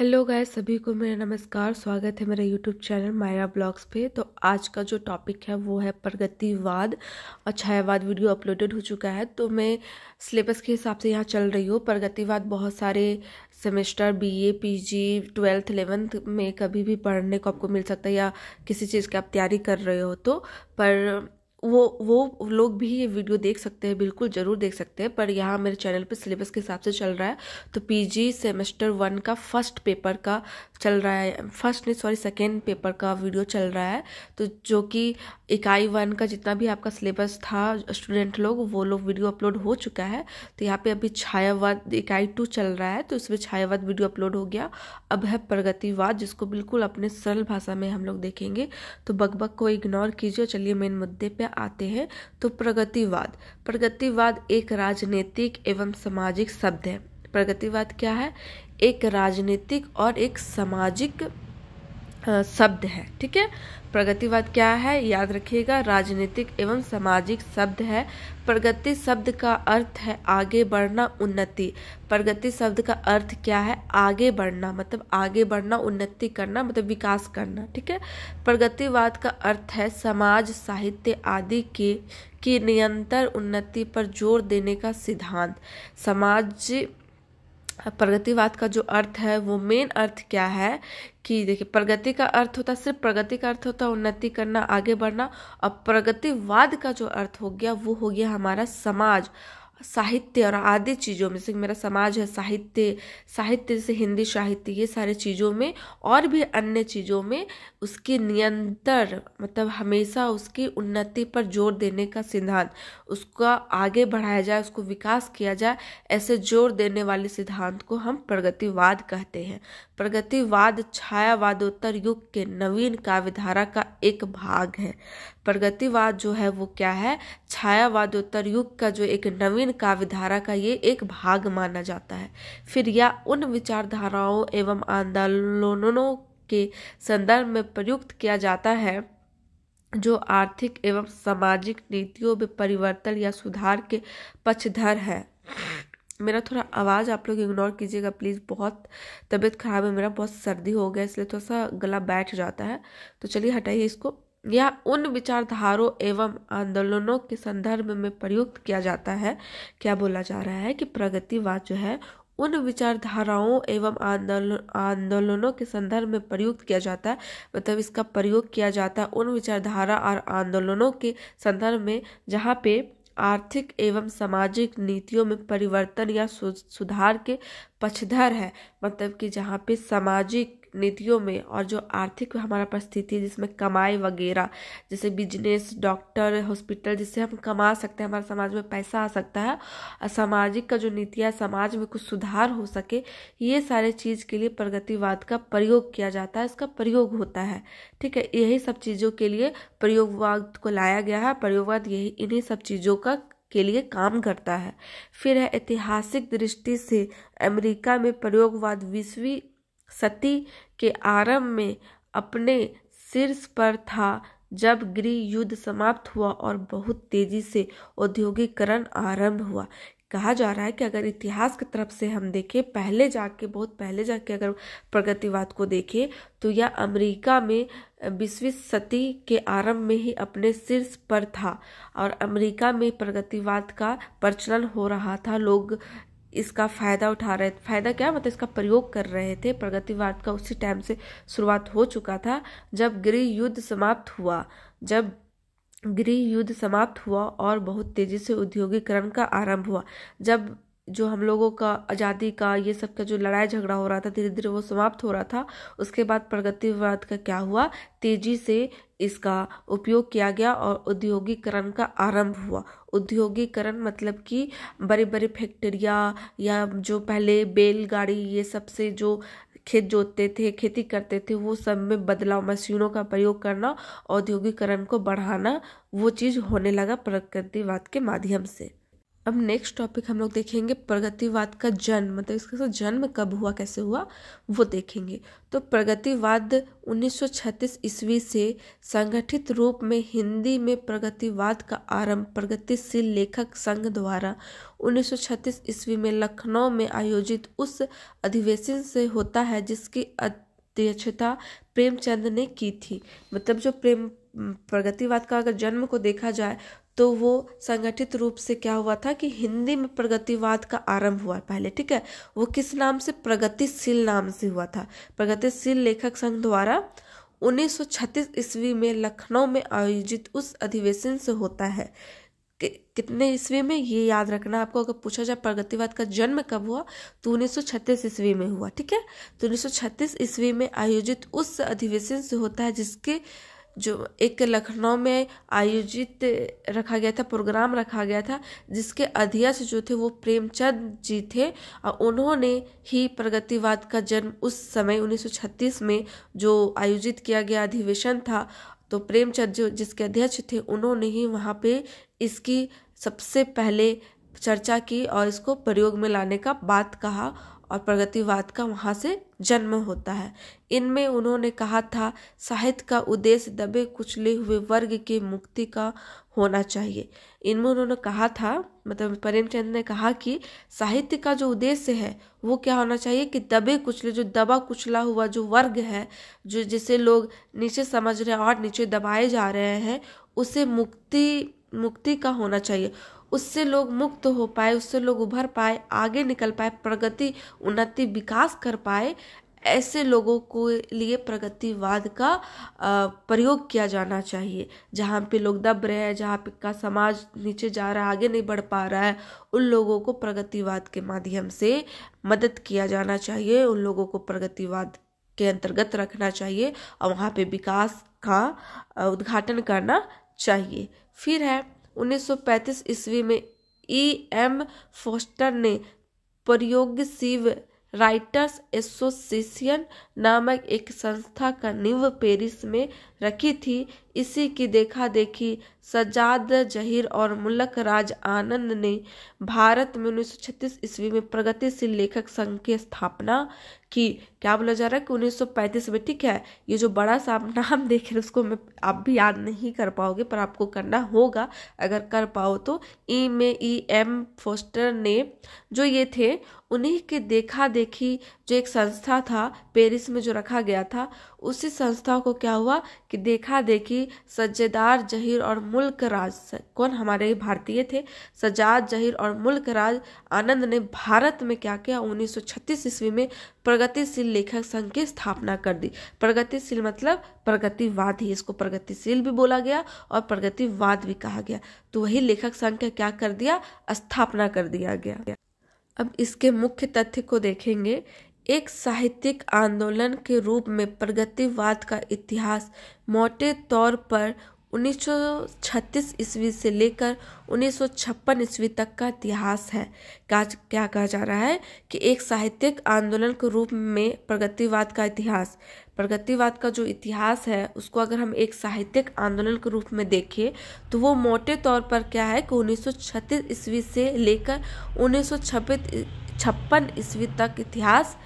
Hello गाय सभी को मेरा नमस्कार, स्वागत है मेरे यूट्यूब चैनल मायरा ब्लॉग्स पे। तो आज का जो टॉपिक है, वो है प्रगतिवाद। और छायावाद वीडियो अपलोडेड हो चुका है तो मैं सिलेबस के हिसाब से यहाँ चल रही हूँ। प्रगतिवाद बहुत सारे semester BA PG twelfth eleventh में कभी भी पढ़ने को आपको मिल सकता है या किसी चीज़ की आप तैयारी कर रहे हो तो। पर वो वो लोग भी ये वीडियो देख सकते हैं, बिल्कुल ज़रूर देख सकते हैं, पर यहाँ मेरे चैनल पे सिलेबस के हिसाब से चल रहा है तो पीजी सेमेस्टर वन का फ़र्स्ट पेपर का चल रहा है, फ़र्स्ट नहीं, सॉरी, सेकेंड पेपर का वीडियो चल रहा है तो जो कि इकाई वन का जितना भी आपका सिलेबस था, स्टूडेंट लोग, वो लोग वीडियो अपलोड हो चुका है तो यहाँ पर अभी छायावाद इकाई टू चल रहा है तो इसमें छायावाद वीडियो अपलोड हो गया, अब है प्रगतिवाद, जिसको बिल्कुल अपने सरल भाषा में हम लोग देखेंगे तो बकबक को इग्नोर कीजिए, चलिए मेन मुद्दे पे आते हैं तो प्रगतिवाद। प्रगतिवाद एक राजनीतिक एवं सामाजिक शब्द है। प्रगतिवाद क्या है? एक राजनीतिक और एक सामाजिक शब्द है, ठीक है? प्रगतिवाद क्या है, याद रखिएगा, राजनीतिक एवं सामाजिक शब्द है। प्रगति शब्द का अर्थ है आगे बढ़ना, उन्नति। प्रगति शब्द का अर्थ क्या है? आगे बढ़ना मतलब आगे बढ़ना, उन्नति करना मतलब विकास करना, ठीक है? प्रगतिवाद का अर्थ है समाज, साहित्य आदि के, की निरंतर उन्नति पर ज़ोर देने का सिद्धांत। समाज प्रगतिवाद का जो अर्थ है, वो मेन अर्थ क्या है कि देखिए, प्रगति का अर्थ होता है सिर्फ़ प्रगति का अर्थ होता है, उन्नति करना, आगे बढ़ना, और प्रगतिवाद का जो अर्थ हो गया, वो हो गया हमारा समाज, साहित्य और आदि चीज़ों में। जैसे मेरा समाज है, साहित्य साहित्य से हिंदी साहित्य, ये सारे चीज़ों में और भी अन्य चीज़ों में उसकी निरंतर मतलब हमेशा उसकी उन्नति पर ज़ोर देने का सिद्धांत, उसका आगे बढ़ाया जाए, उसको विकास किया जाए, ऐसे ज़ोर देने वाले सिद्धांत को हम प्रगतिवाद कहते हैं। प्रगतिवाद छायावादोत्तर युग के नवीन काव्यधारा का एक भाग है। प्रगतिवाद जो है वो क्या है? छायावादोत्तर युग का जो एक नवीन काव्यधारा का ये एक भाग माना जाता है। फिर या उन विचारधाराओं एवं आंदोलनों के संदर्भ में प्रयुक्त किया जाता है, जो आर्थिक एवं सामाजिक नीतियों में परिवर्तन या सुधार के पक्षधर है। मेरा थोड़ा आवाज़ आप लोग इग्नोर कीजिएगा प्लीज़ बहुत तबीयत ख़राब है, मेरा बहुत सर्दी हो गया, इसलिए थोड़ा सा गला बैठ जाता है। तो चलिए हटाइए इसको। यह उन विचारधारों एवं आंदोलनों के संदर्भ में प्रयुक्त किया जाता है। क्या बोला जा रहा है कि प्रगतिवाद जो है उन विचारधाराओं एवं आंदोलन, आंदोलनों के संदर्भ में प्रयुक्त किया जाता है। मतलब इसका प्रयोग किया जाता है उन विचारधारा और आंदोलनों के संदर्भ में, जहाँ पे आर्थिक एवं सामाजिक नीतियों में परिवर्तन या सुधार के पक्षधर है। मतलब कि जहाँ पे सामाजिक नीतियों में और जो आर्थिक हमारा परिस्थिति है, जिसमें कमाई वगैरह, जैसे बिज़नेस डॉक्टर हॉस्पिटल जिससे हम कमा सकते हैं, हमारे समाज में पैसा आ सकता है, और सामाजिक का जो नीतियाँ समाज में कुछ सुधार हो सके, ये सारे चीज़ के लिए प्रगतिवाद का प्रयोग किया जाता है, इसका प्रयोग होता है। ठीक है, यही सब चीज़ों के लिए प्रयोगवाद को लाया गया है, प्रयोगवाद यही, इन्हीं सब चीज़ों का के लिए काम करता है। फिर है, ऐतिहासिक दृष्टि से अमेरिका में प्रयोगवाद विश्वी सती के आरंभ में अपने शीर्ष पर था जब गृह युद्ध समाप्त हुआ और बहुत तेज़ी से औद्योगिकरण आरंभ हुआ। कहा जा रहा है कि अगर इतिहास की तरफ़ से हम देखें, पहले जाके, बहुत पहले जाके अगर प्रगतिवाद को देखें तो यह अमेरिका में बीसवीं सदी के आरंभ में ही अपने शीर्ष पर था और अमेरिका में प्रगतिवाद का प्रचलन हो रहा था। लोग इसका फ़ायदा उठा रहे, फ़ायदा क्या? मतलब इसका प्रयोग कर रहे थे। प्रगतिवाद का उसी टाइम से शुरुआत हो चुका था, जब गृह युद्ध समाप्त हुआ। जब गृह युद्ध समाप्त हुआ और बहुत तेज़ी से उद्योगीकरण का आरंभ हुआ। जब जो हम लोगों का, आज़ादी का, ये सब का जो लड़ाई झगड़ा हो रहा था धीरे धीरे वो समाप्त हो रहा था, उसके बाद प्रगतिवाद का क्या हुआ? तेज़ी से इसका उपयोग किया गया और औद्योगिकरण का आरंभ हुआ। उद्योगीकरण मतलब कि बड़ी बड़ी फैक्ट्रियाँ या जो पहले बैलगाड़ी, ये सबसे जो खेत जोतते थे, खेती करते थे, वो सब में बदलाव, मशीनों का प्रयोग करना, औद्योगिकरण को बढ़ाना, वो चीज़ होने लगा प्रगतिवाद के माध्यम से। अब नेक्स्ट टॉपिक हम लोग देखेंगे प्रगतिवाद का जन्म मतलब इसका जन्म कब हुआ, कैसे हुआ, वो देखेंगे। तो प्रगतिवाद 1936 ईस्वी से संगठित रूप में हिंदी में प्रगतिवाद का आरंभ प्रगतिशील लेखक संघ द्वारा 1936 ईस्वी में लखनऊ में आयोजित उस अधिवेशन से होता है जिसकी अध्यक्षता प्रेमचंद ने की थी। मतलब जो प्रेम, प्रगतिवाद का अगर जन्म को देखा जाए तो वो संगठित रूप से क्या हुआ था कि हिंदी में प्रगतिवाद का आरंभ हुआ पहले ठीक है? वो किस नाम से? प्रगतिशील नाम से हुआ था। प्रगतिशील लेखक संघ द्वारा 1936 ईस्वी में लखनऊ में आयोजित उस अधिवेशन से होता है। कि, कितने ईस्वी में? ये याद रखना आपको अगर पूछा जाए प्रगतिवाद का जन्म कब हुआ तो 1936 ईस्वी में हुआ ठीक है? तो 1936 ईस्वी में आयोजित उस अधिवेशन से होता है जिसके जो एक लखनऊ में आयोजित रखा गया था, प्रोग्राम रखा गया था, जिसके अध्यक्ष जो थे वो प्रेमचंद जी थे और उन्होंने ही प्रगतिवाद का जन्म उस समय 1936 में जो आयोजित किया गया अधिवेशन था तो प्रेमचंद जो जिसके अध्यक्ष थे उन्होंने ही वहाँ पे इसकी सबसे पहले चर्चा की और इसको प्रयोग में लाने का बात कहा और प्रगतिवाद का वहाँ से जन्म होता है। इनमें उन्होंने कहा था, साहित्य का उद्देश्य दबे कुचले हुए वर्ग की मुक्ति का होना चाहिए। इनमें उन्होंने कहा था मतलब प्रेमचंद ने कहा कि साहित्य का जो उद्देश्य है, वो क्या होना चाहिए कि दबे कुचले, जो दबा कुचला हुआ जो वर्ग है, जो जिसे लोग नीचे समझ रहे हैं और नीचे दबाए जा रहे हैं, उसे मुक्ति मुक्ति का होना चाहिए। उससे लोग मुक्त हो पाए, उससे लोग उभर पाए, आगे निकल पाए, प्रगति, उन्नति, विकास कर पाए, ऐसे लोगों को लिए प्रगतिवाद का प्रयोग किया जाना चाहिए। जहाँ पे लोग दब रहे हैं, जहाँ पे का समाज नीचे जा रहा है, आगे नहीं बढ़ पा रहा है, उन लोगों को प्रगतिवाद के माध्यम से मदद किया जाना चाहिए, उन लोगों को प्रगतिवाद के अंतर्गत रखना चाहिए और वहाँ पे विकास का उद्घाटन करना चाहिए। फिर है 1935 ईस्वी में ई एम फोस्टर ने प्रयोगशिव राइटर्स एसोसिएशन नामक एक संस्था का नींव पेरिस में रखी थी। इसी की देखा देखी सजाद जहीर और मुल्क राज आनंद ने भारत में 1936 ईस्वी में प्रगतिशील लेखक संघ की स्थापना की। क्या बोला जा रहा है कि 1935 में, ठीक है, ये जो बड़ा सा नाम देख रहे उसको मैं, आप भी याद नहीं कर पाओगे, पर आपको करना होगा, अगर कर पाओ तो। ई में ई एम फोस्टर ने जो ये थे, उन्हीं के देखा देखी जो एक संस्था था पेरिस में जो रखा गया था, उसी संस्था को क्या हुआ कि देखा देखी सज्जेदार जहीर और मुल्क राज कौन हमारे भारतीय थे? सजाद जहीर और मुल्क राज, आनंद ने भारत में क्या किया? 1936 ईस्वी में प्रगतिशील लेखक संघ की स्थापना कर दी। प्रगतिशील मतलब प्रगतिवाद ही, इसको प्रगतिशील भी बोला गया और प्रगतिवाद भी कहा गया। तो वही लेखक संघ का क्या कर दिया? स्थापना कर दिया गया। अब इसके मुख्य तथ्य को देखेंगे। एक साहित्यिक आंदोलन के रूप में प्रगतिवाद का इतिहास मोटे तौर पर 1936 ईस्वी से लेकर 1956 ईस्वी तक का इतिहास है। क्या क्या कहा जा रहा है कि एक साहित्यिक आंदोलन के रूप में प्रगतिवाद का इतिहास, प्रगतिवाद का जो इतिहास है, उसको अगर हम एक साहित्यिक आंदोलन के रूप में देखें तो वो मोटे तौर पर क्या है कि 1936 ईस्वी से लेकर उन्नीस छप्पन ईस्वी तक इतिहास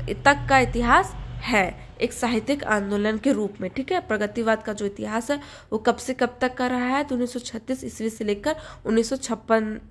तक का इतिहास है एक साहित्यिक आंदोलन के रूप में, ठीक है? प्रगतिवाद का जो इतिहास है, वो कब से कब तक का रहा है? तो 1936 ईस्वी से लेकर उन्नीस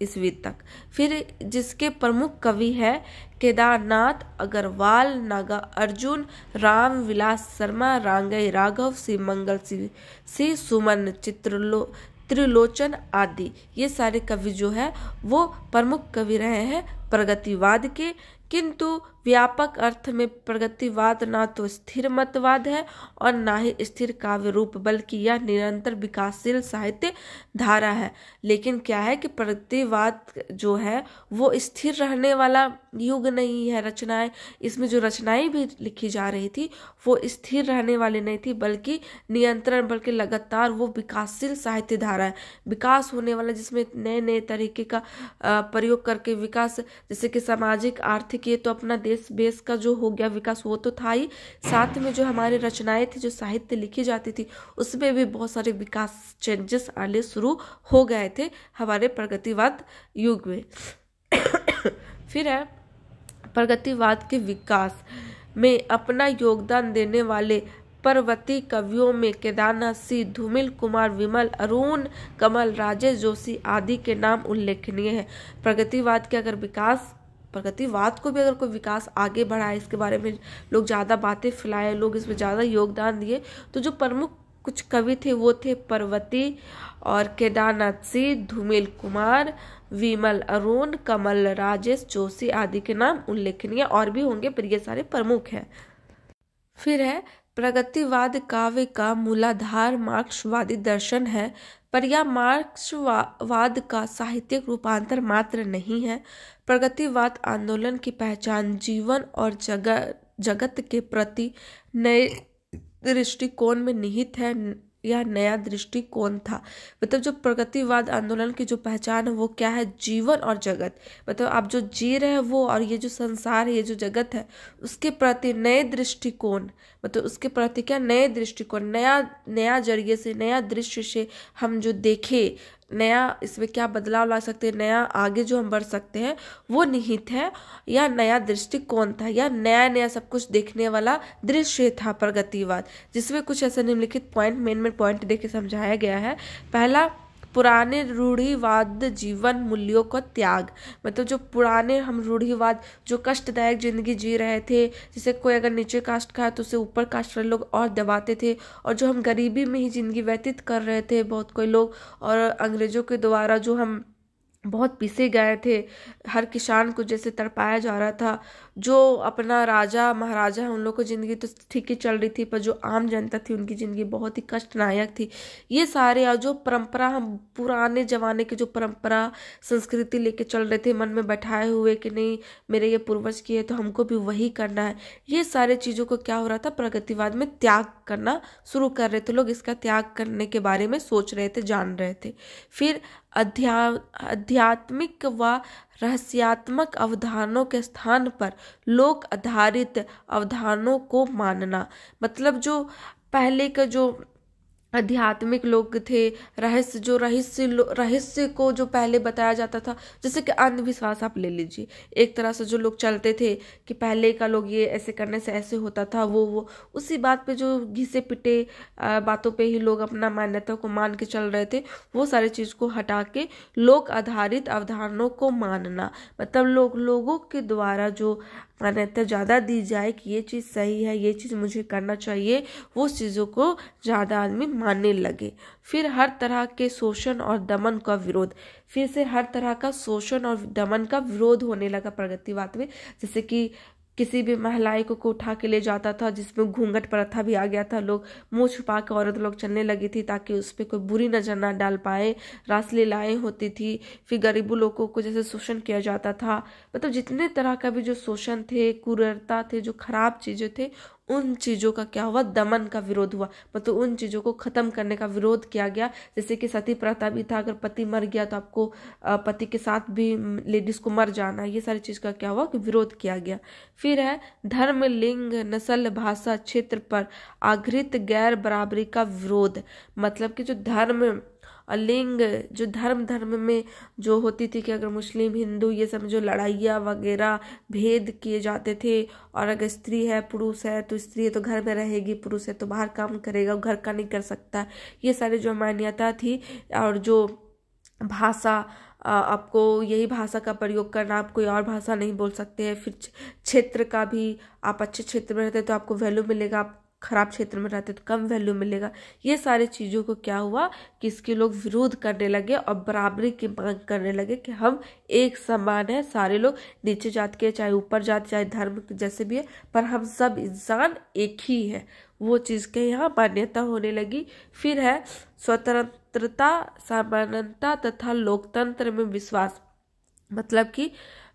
ईस्वी तक। फिर जिसके प्रमुख कवि है, केदारनाथ, अग्रवाल, नागा अर्जुन, राम विलास शर्मा, रांगई राघव सी मंगल सी सी सुमन, चित्रलो, त्रिलोचन आदि। ये सारे कवि जो है, वो प्रमुख कवि रहे हैं प्रगतिवाद के। किंतु व्यापक अर्थ में प्रगतिवाद ना तो स्थिर मतवाद है और ना ही स्थिर काव्य रूप, बल्कि यह निरंतर विकासशील साहित्य धारा है। लेकिन क्या है कि प्रगतिवाद जो है, वो स्थिर रहने वाला युग नहीं है रचनाएँ। इसमें जो रचनाएँ भी लिखी जा रही थी, वो स्थिर रहने वाली नहीं थी, बल्कि नियंत्रण, बल्कि लगातार वो विकासशील साहित्य धारा है। विकास होने वाला, जिसमें नए नए तरीके का प्रयोग करके विकास, जैसे कि सामाजिक, आर्थिक, ये तो अपना देश बेस का जो हो गया विकास, वो तो था ही। साथ में जो हमारे रचनाएँ थी, जो साहित्य लिखी जाती थी, उसमें भी बहुत सारे विकास चेंजेस आने शुरू हो गए थे हमारे प्रगतिवाद युग में। फिर है, प्रगतिवाद के विकास में अपना योगदान देने वाले पर्वती कवियों में केदारनाथ, सिंह, धूमिल कुमार, विमल, अरुण, कमल, राजेश जोशी आदि के नाम उल्लेखनीय है। प्रगतिवाद के अगर विकास प्रगतिवाद को भी अगर कोई विकास आगे बढ़ाए, इसके बारे में लोग ज़्यादा बातें फैलाए, लोग इसमें ज़्यादा योगदान दिए तो जो प्रमुख कुछ कवि थे वो थे पर्वती और केदारनाथ सिंह धूमिल कुमार, विमल अरुण, कमल राजेश जोशी आदि के नाम उल्लेखनीय और भी होंगे, पर ये सारे प्रमुख हैं। फिर है, प्रगतिवाद काव्य का मूलाधार, मार्क्सवादी दर्शन है। पर यह मार्क्सवाद का साहित्यिक रूपांतर मात्र नहीं है। प्रगतिवाद आंदोलन की पहचान जीवन और जगत जगत के प्रति नए दृष्टिकोण में निहित है। यह नया दृष्टिकोण था। मतलब जो प्रगतिवाद आंदोलन की जो पहचान है, वो क्या है? जीवन और जगत। मतलब आप जो जी रहे हैं वो और ये जो संसार है, ये जो जगत है, उसके प्रति नए दृष्टिकोण मतलब उसके प्रति क्या? नए दृष्टिकोण, नया नया ज़रिए से, नया दृश्य से हम जो देखे नया इसमें क्या बदलाव ला सकते हैं, नया आगे जो हम बढ़ सकते हैं, वो निहित है, या नया दृष्टिकोण था, या नया नया सब कुछ देखने वाला दृश्य था प्रगतिवाद, जिसमें कुछ ऐसे निम्नलिखित पॉइंट मेन मेन पॉइंट देखे समझाया गया है। पहला पुराने रूढ़िवाद जीवन मूल्यों का त्याग। मतलब जो पुराने हम रूढ़िवाद, जो कष्टदायक ज़िंदगी जी रहे थे, जैसे कोई अगर नीचे कास्ट का है तो उसे ऊपर कास्ट वाले लोग और दबाते थे। और जो हम गरीबी में ही ज़िंदगी व्यतीत कर रहे थे बहुत कोई लोग, और अंग्रेज़ों के द्वारा जो हम बहुत पीसे गए थे, हर किसान को जैसे तड़पाया जा रहा था जो अपना राजा, महाराजा है, उन लोग को ज़िंदगी तो ठीक ही चल रही थी, पर जो आम जनता थी, उनकी ज़िंदगी बहुत ही कष्टनायक थी। ये सारे और जो परंपरा हम पुराने ज़माने की जो परंपरा, संस्कृति लेके चल रहे थे, मन में बैठाए हुए कि नहीं, मेरे ये पूर्वज की है तो हमको भी वही करना है। ये सारे चीज़ों को क्या हो रहा था, प्रगतिवाद में त्याग करना शुरू कर रहे थे लोग। इसका त्याग करने के बारे में सोच रहे थे, जान रहे थे। फिर अध्या आध्यात्मिक व रहस्यात्मक अवधारणों के स्थान पर लोक आधारित अवधारणों को मानना। मतलब जो पहले का जो आध्यात्मिक लोग थे, रहस्य, जो रहस्य रहस्य को जो पहले बताया जाता था, जैसे कि अंधविश्वास आप ले लीजिए। एक तरह से जो लोग चलते थे कि पहले का लोग ये ऐसे करने से ऐसे होता था, वो वो, उसी बात पे जो घिसे पिटे बातों पे ही लोग अपना मान्यता को मान के चल रहे थे, वो सारी चीज़ को हटा के लोक आधारित अवधारणाओं को मानना। मतलब लोग, लोगों के द्वारा जो मान्यता ज़्यादा दी जाए कि ये चीज़ सही है, ये चीज़ मुझे करना चाहिए, वो चीज़ों को ज़्यादा आदमी मानने लगे। फिर हर तरह के शोषण और दमन का विरोध। फिर से हर तरह का शोषण और दमन का विरोध होने लगा प्रगतिवाद में। जैसे कि किसी भी महिलाएँ को, उठा के ले जाता था जिसमें घूंघट प्रथा भी आ गया था। लोग मुँह छुपा के औरत लोग चलने लगी थी ताकि उस पर कोई बुरी नज़र ना डाल पाए। रासलीलाएँ होती थी। फिर गरीबों लोगों को जैसे शोषण किया जाता था। मतलब जितने तरह का भी जो शोषण थे कुरता थे जो खराब चीज़ें थे उन चीज़ों का क्या हुआ? दमन का विरोध हुआ। मतलब उन चीज़ों को ख़त्म करने का विरोध किया गया। जैसे कि सती प्रथा भी था, अगर पति मर गया तो आपको पति के साथ भी लेडीज़ को मर जाना, ये सारी चीज़ का क्या हुआ कि विरोध किया गया। फिर है, धर्म, लिंग, नस्ल, भाषा, क्षेत्र पर आघृत गैर बराबरी का विरोध। मतलब कि जो धर्म और लिंग जो धर्म धर्म में जो होती थी कि अगर मुस्लिम, हिंदू, ये सब जो लड़ाइयाँ वगैरह भेद किए जाते थे, और अगर स्त्री है, पुरुष है तो स्त्री है तो घर में रहेगी, पुरुष है तो बाहर काम करेगा घर का नहीं कर सकता। ये सारी जो मान्यता थी, और जो भाषा आपको यही भाषा का प्रयोग करना, आप कोई और भाषा नहीं बोल सकते हैं, फिर क्षेत्र का भी, आप अच्छे क्षेत्र में रहते हैं तो आपको वैल्यू मिलेगा, आप खराब क्षेत्र में रहते तो कम वैल्यू मिलेगा। ये सारी चीज़ों को क्या हुआ कि इसके लोग विरोध करने लगे और बराबरी की मांग करने लगे कि हम एक समान है, सारे लोग नीचे जात के चाहे ऊपर जात, चाहे धर्म जैसे भी है, पर हम सब इंसान एक ही है। वो चीज़ के यहाँ मान्यता होने लगी। फिर है स्वतंत्रता, समानता तथा लोकतंत्र में विश्वास। मतलब कि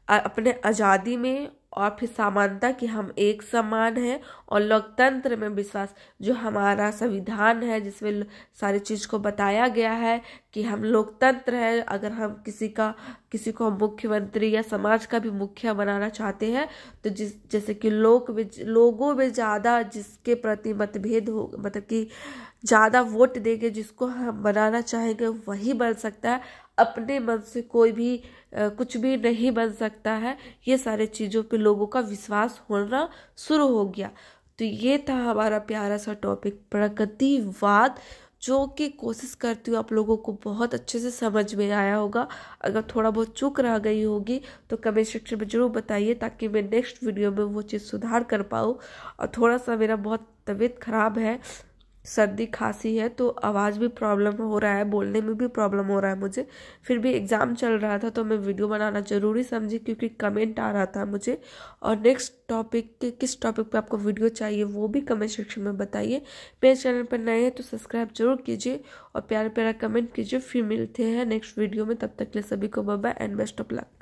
अपने आज़ादी में और फिर समानता कि हम एक समान हैं और लोकतंत्र में विश्वास, जो हमारा संविधान है, जिसमें सारी चीज़ को बताया गया है कि हम लोकतंत्र है अगर हम किसी का किसी को हम मुख्यमंत्री या समाज का भी मुखिया बनाना चाहते हैं तो जिस जैसे कि लोग में लोगों में ज़्यादा जिसके प्रति मतभेद हो मतलब कि ज़्यादा वोट देंगे जिसको हम बनाना चाहेंगे वही बन सकता है। अपने मन से कोई भी आ, कुछ भी नहीं बन सकता है। ये सारे चीज़ों पे लोगों का विश्वास होना शुरू हो गया। तो ये था हमारा प्यारा सा टॉपिक प्रगतिवाद। जो कि कोशिश करती हूँ आप लोगों को बहुत अच्छे से समझ में आया होगा। अगर थोड़ा बहुत चूक रह गई होगी तो कमेंट सेक्शन में ज़रूर बताइए ताकि मैं नेक्स्ट वीडियो में वो चीज़ सुधार कर पाऊँ। और थोड़ा सा मेरा बहुत तबीयत ख़राब है सर्दी खांसी है तो आवाज़ भी प्रॉब्लम हो रहा है, बोलने में भी प्रॉब्लम हो रहा है मुझे। फिर भी एग्ज़ाम चल रहा था तो मैं वीडियो बनाना ज़रूरी समझी, क्योंकि कमेंट आ रहा था मुझे। और नेक्स्ट टॉपिक के, किस टॉपिक पे आपको वीडियो चाहिए, वो भी कमेंट सेक्शन में बताइए। मेरे चैनल पर नए हैं तो सब्सक्राइब ज़रूर कीजिए, और प्यारा प्यारा कमेंट कीजिए। फिर मिलते हैं नेक्स्ट वीडियो में, तब तक के लिए सभी को bye and best of luck